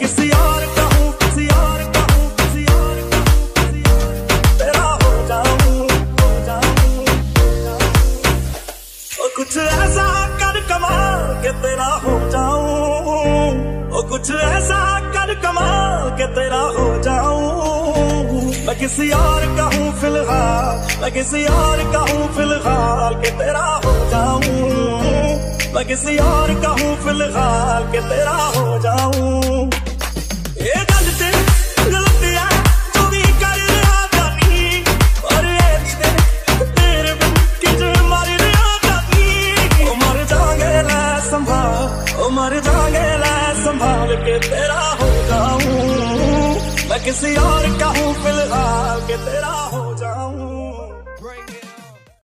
किसी और का हूँ किसी और का हूँ किसी और का हूँ किसी और तेरा हो जाऊँ, हो कुछ ऐसा कर कमाल तेरा हो कुछ ऐसा कर कमाल तेरा हो किसी फ़िलहाल, मैं किसी फ़िलहाल के तेरा हो जाऊँ। मैं किसी फ़िलहाल के तेरा हो जाऊँ। मर जागे संभाल के तेरा हो जाऊँ। मैं किसी और का फ़िलहाल के तेरा हो जाऊँ।